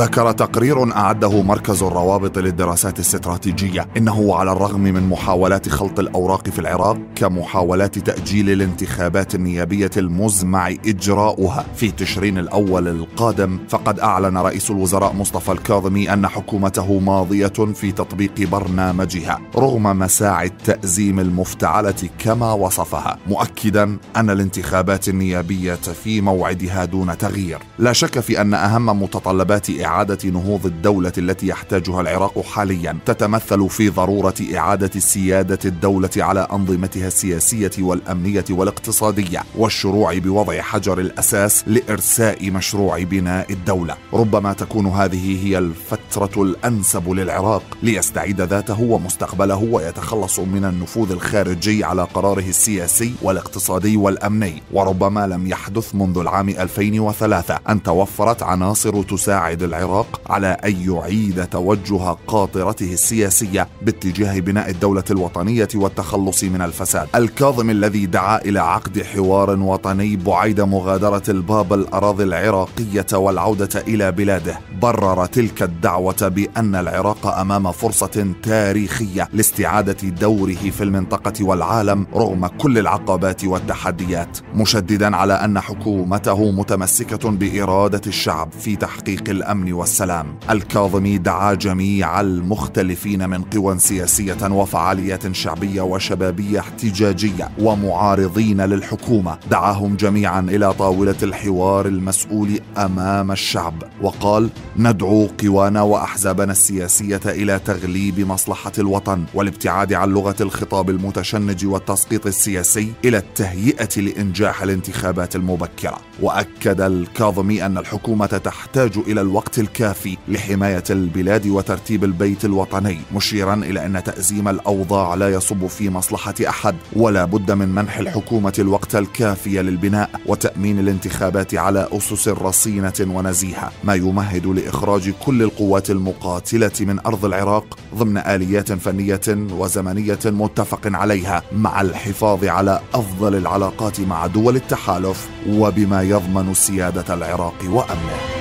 ذكر تقرير أعده مركز الروابط للدراسات الاستراتيجية إنه على الرغم من محاولات خلط الأوراق في العراق كمحاولات تأجيل الانتخابات النيابية المزمع إجراؤها. في تشرين الأول القادم فقد أعلن رئيس الوزراء مصطفى الكاظمي أن حكومته ماضية في تطبيق برنامجها رغم مساعي التأزيم المفتعلة كما وصفها مؤكدا أن الانتخابات النيابية في موعدها دون تغيير. لا شك في أن أهم متطلبات إعادة نهوض الدولة التي يحتاجها العراق حاليا. تتمثل في ضرورة إعادة سيادة الدولة على أنظمتها السياسية والأمنية والاقتصادية والشروع بوضع حجر الأساس لإرساء مشروع بناء الدولة. ربما تكون هذه هي الفترة الأنسب للعراق ليستعيد ذاته ومستقبله ويتخلص من النفوذ الخارجي على قراره السياسي والاقتصادي والأمني. وربما لم يحدث منذ العام 2003 أن توفرت عناصر تساعد العراق على أن يعيد توجه قاطرته السياسية باتجاه بناء الدولة الوطنية والتخلص من الفساد. الكاظم الذي دعا إلى عقد حوار وطني بعيد مغادرة الباب الأراضي العراقية والعودة إلى بلاده. برر تلك الدعوة بأن العراق أمام فرصة تاريخية لاستعادة دوره في المنطقة والعالم رغم كل العقبات والتحديات. مشددا على أن حكومته متمسكة بإرادة الشعب في تحقيق الأمن والسلام. الكاظمي دعا جميع المختلفين من قوى سياسية وفعاليات شعبية وشبابية احتجاجية ومعارضين للحكومة. دعاهم جميعا إلى طاولة الحوار المسؤول أمام الشعب. وقال ندعو قوانا وأحزابنا السياسية إلى تغليب مصلحة الوطن والابتعاد عن لغة الخطاب المتشنج والتسقيط السياسي إلى التهيئة لإنجاح الانتخابات المبكرة وأكد الكاظمي أن الحكومة تحتاج إلى الوقت الكافي لحماية البلاد وترتيب البيت الوطني مشيرا إلى أن تأزيم الأوضاع لا يصب في مصلحة أحد ولا بد من منح الحكومة الوقت الكافي للبناء وتأمين الانتخابات على أسس رصينة ونزيهة ما يمهد لإخراج كل القوات المقاتلة من أرض العراق ضمن آليات فنية وزمنية متفق عليها مع الحفاظ على أفضل العلاقات مع دول التحالف وبما يضمن سيادة العراق وأمنه.